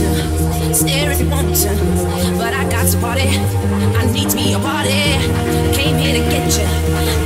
to stare if you want to, but I got to party. I need me a party. Came here to get you,